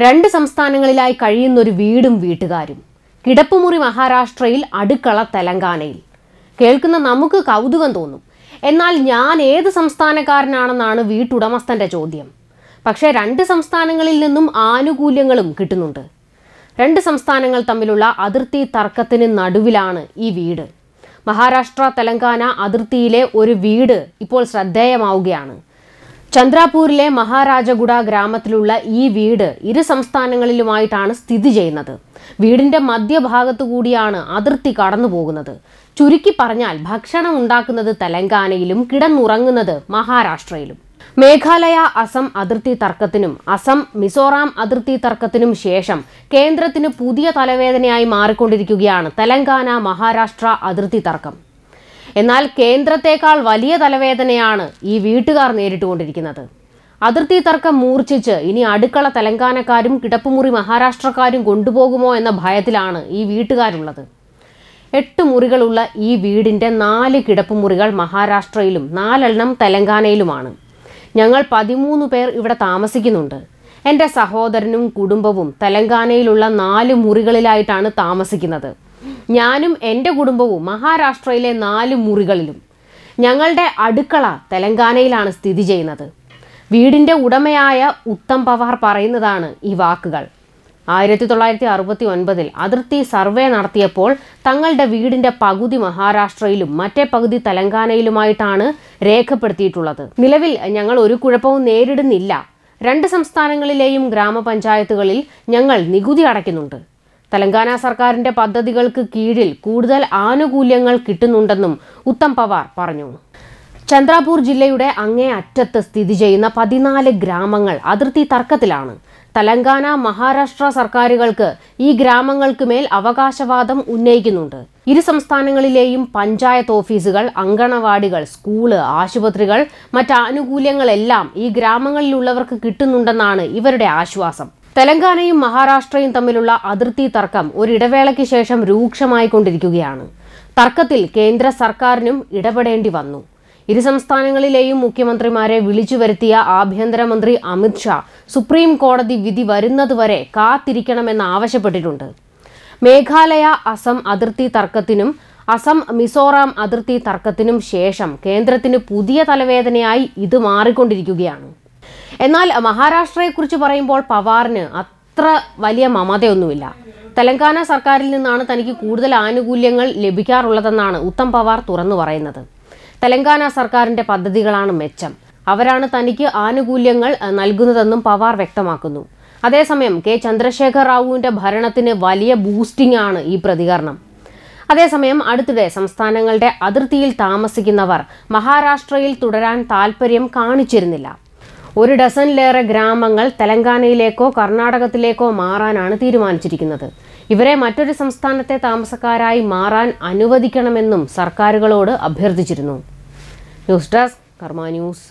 രണ്ട് സംസ്ഥാനങ്ങളിലായി കഴിയുന്ന ഒരു വീടും വീട്ടുകാരും. കിടപ്പുമുറി മഹാരാഷ്ട്രയിൽ അടുക്കള തെലങ്കാനയിൽ. കേൾക്കുന്ന നമുക്ക് കൗതുകം തോന്നും. എന്നാൽ ഞാൻ ഏത് സംസ്ഥാനക്കാരനാണെന്നാണ് വീട്ടുടമസ്ഥന്റെ ചോദ്യം. പക്ഷേ രണ്ട് സംസ്ഥാനങ്ങളിൽ നിന്നും ആനുകൂല്യങ്ങളും കിട്ടുന്നുണ്ട്. രണ്ട് സംസ്ഥാനങ്ങൾ തമ്മിലുള്ള അതിർത്തി തർക്കത്തിന് നടുവിലാണ് ഈ വീട്. മഹാരാഷ്ട്ര തെലങ്കാന അതിർത്തിയിലെ ഒരു വീട് ഇപ്പോൾ ശ്രദ്ധേയമാവുകയാണ്. ചന്ദ്രാപൂരിലെ മഹാരാജഗുഡ ഗ്രാമത്തിലുള്ള ഈ വീട് ഇരു സംസ്ഥാനങ്ങളിലുമായിട്ടാണ് സ്ഥിതി ചെയ്യുന്നത്. വീടിന്റെ മധ്യഭാഗത്തു കൂടിയാണ് അതിർത്തി കടന്നു പോകുന്നത്. ചുരുക്കി പറഞ്ഞാൽ ഭക്ഷണം ഉണ്ടാക്കുന്നത് തെലങ്കാനയിലും കിടന്നുറങ്ങുന്നത് മഹാരാഷ്ട്രയിലും. മേഘാലയ അസം അതിർത്തി തർക്കത്തിനും അസം മിസോറാം അതിർത്തി തർക്കത്തിനും ശേഷം കേന്ദ്രത്തിന് പുതിയ തലവേദനയായി മാറിക്കൊണ്ടിരിക്കുകയാണ് തെലങ്കാന മഹാരാഷ്ട്ര അതിർത്തി തർക്കം. എന്നാൽ കേന്ദ്രത്തെക്കാൾ വലിയ തലവേദനയാണ് ഈ വീട്ടുകാർ നേരിട്ടുകൊണ്ടിരിക്കുന്നത്. അതിർത്തി തർക്കം മൂർച്ഛിച്ച് ഇനി അടുക്കള തെലങ്കാനക്കാരും കിടപ്പുമുറി മഹാരാഷ്ട്രക്കാരും കൊണ്ടുപോകുമോ എന്ന ഭയത്തിലാണ് ഈ വീട്ടുകാരുള്ളത്. എട്ട് മുറികളുള്ള ഈ വീടിന്റെ നാല് കിടപ്പുമുറികൾ മഹാരാഷ്ട്രയിലും നാലെണ്ണം തെലങ്കാനയിലുമാണ്. ഞങ്ങൾ പതിമൂന്ന് പേർ ഇവിടെ താമസിക്കുന്നുണ്ട്. എന്റെ സഹോദരനും കുടുംബവും തെലങ്കാനയിലുള്ള നാല് മുറികളിലായിട്ടാണ് താമസിക്കുന്നത്. ഞാനും എന്റെ കുടുംബവും മഹാരാഷ്ട്രയിലെ നാല് മുറികളിലും. ഞങ്ങളുടെ അടുക്കള തെലങ്കാനയിലാണ് സ്ഥിതി ചെയ്യുന്നത്. വീടിന്റെ ഉടമയായ ഉത്തം പവാർ പറയുന്നതാണ് ഈ വാക്കുകൾ. ആയിരത്തി തൊള്ളായിരത്തി അറുപത്തി ഒൻപതിൽ അതിർത്തി സർവേ നടത്തിയപ്പോൾ തങ്ങളുടെ വീടിന്റെ പകുതി മഹാരാഷ്ട്രയിലും മറ്റേ പകുതി തെലങ്കാനയിലുമായിട്ടാണ് രേഖപ്പെടുത്തിയിട്ടുള്ളത്. നിലവിൽ ഞങ്ങൾ ഒരു കുഴപ്പവും നേരിടുന്നില്ല. രണ്ട് സംസ്ഥാനങ്ങളിലെയും ഗ്രാമപഞ്ചായത്തുകളിൽ ഞങ്ങൾ നികുതി അടയ്ക്കുന്നുണ്ട്. തെലങ്കാന സർക്കാരിന്റെ പദ്ധതികൾക്ക് കീഴിൽ കൂടുതൽ ആനുകൂല്യങ്ങൾ കിട്ടുന്നുണ്ടെന്നും ഉത്തം പവാർ പറഞ്ഞു. ചന്ദ്രാപൂർ ജില്ലയുടെ അങ്ങേ അറ്റത്ത് സ്ഥിതി ചെയ്യുന്ന പതിനാല് ഗ്രാമങ്ങൾ അതിർത്തി തർക്കത്തിലാണ്. തെലങ്കാന മഹാരാഷ്ട്ര സർക്കാരുകൾക്ക് ഈ ഗ്രാമങ്ങൾക്ക് മേൽ അവകാശവാദം ഉന്നയിക്കുന്നുണ്ട്. ഇരു സംസ്ഥാനങ്ങളിലെയും പഞ്ചായത്ത് ഓഫീസുകൾ അങ്കണവാടികൾ സ്കൂൾ ആശുപത്രികൾ മറ്റ് ആനുകൂല്യങ്ങളെല്ലാം ഈ ഗ്രാമങ്ങളിലുള്ളവർക്ക് കിട്ടുന്നുണ്ടെന്നാണ് ഇവരുടെ ആശ്വാസം. തെലങ്കാനയും മഹാരാഷ്ട്രയും തമ്മിലുള്ള അതിർത്തി തർക്കം ഒരിടവേളയ്ക്ക് ശേഷം രൂക്ഷമായി കൊണ്ടിരിക്കുകയാണ് തർക്കത്തിൽ കേന്ദ്ര സർക്കാരിനും ഇടപെടേണ്ടി വന്നു. ഇരു സംസ്ഥാനങ്ങളിലെയും മുഖ്യമന്ത്രിമാരെ വിളിച്ചു വരുത്തിയ ആഭ്യന്തരമന്ത്രി അമിത് ഷാ സുപ്രീം കോടതി വിധി വരുന്നതുവരെ കാത്തിരിക്കണമെന്ന് ആവശ്യപ്പെട്ടിട്ടുണ്ട്. മേഘാലയ അസം അതിർത്തി തർക്കത്തിനും അസം മിസോറാം അതിർത്തി തർക്കത്തിനും ശേഷം കേന്ദ്രത്തിന് പുതിയ തലവേദനയായി ഇത് മാറിക്കൊണ്ടിരിക്കുകയാണ്. എന്നാൽ മഹാരാഷ്ട്രയെക്കുറിച്ച് പറയുമ്പോൾ പവാറിന് അത്ര വലിയ മമതയൊന്നുമില്ല. തെലങ്കാന സർക്കാരിൽ നിന്നാണ് തനിക്ക് കൂടുതൽ ആനുകൂല്യങ്ങൾ ലഭിക്കാറുള്ളതെന്നാണ് ഉത്തം പവാർ തുറന്നു പറയുന്നത്. തെലങ്കാന സർക്കാരിന്റെ പദ്ധതികളാണ് മെച്ചം. അവരാണ് തനിക്ക് ആനുകൂല്യങ്ങൾ നൽകുന്നതെന്നും പവാർ വ്യക്തമാക്കുന്നു. അതേസമയം കെ. ചന്ദ്രശേഖർ റാവുവിന്റെ ഭരണത്തിന് വലിയ ബൂസ്റ്റിംഗ് ആണ് ഈ പ്രതികരണം. അതേസമയം അടുത്തിടെ സംസ്ഥാനങ്ങളുടെ അതിർത്തിയിൽ താമസിക്കുന്നവർ മഹാരാഷ്ട്രയിൽ തുടരാൻ താൽപ്പര്യം കാണിച്ചിരുന്നില്ല. ഒരു ഡസനിലേറെ ഗ്രാമങ്ങൾ തെലങ്കാനയിലേക്കോ കർണാടകത്തിലേക്കോ മാറാനാണ് തീരുമാനിച്ചിരിക്കുന്നത്. ഇവരെ മറ്റൊരു സംസ്ഥാനത്തെ താമസക്കാരായി മാറാൻ അനുവദിക്കണമെന്നും സർക്കാരുകളോട് അഭ്യർത്ഥിച്ചിരുന്നു. News desk Karma news.